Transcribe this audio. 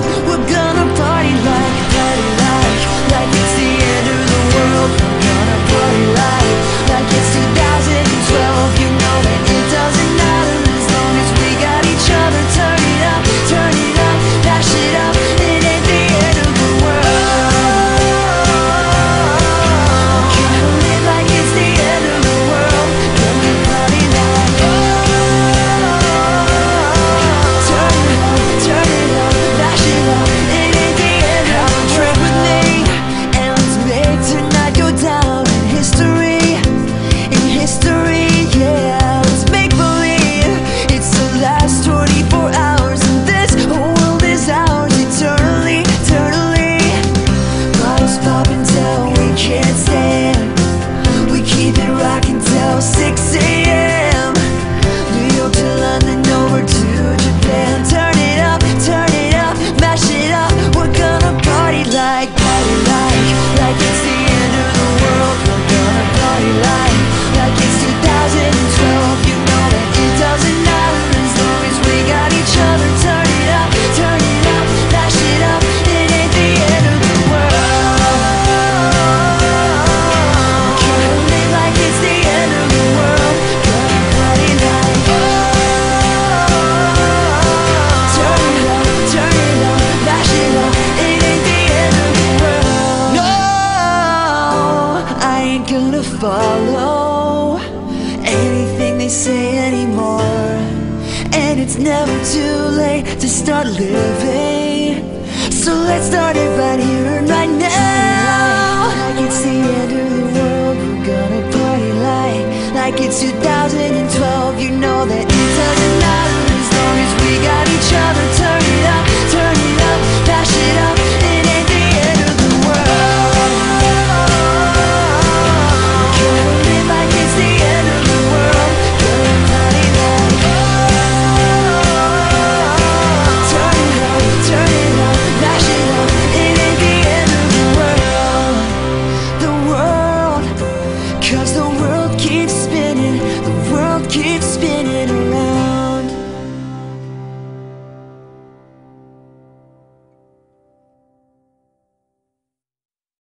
love. It's never too late to start living. So let's start it right here and right now. Like it's the end of the world, we're gonna party like Like it's 2000 the world keeps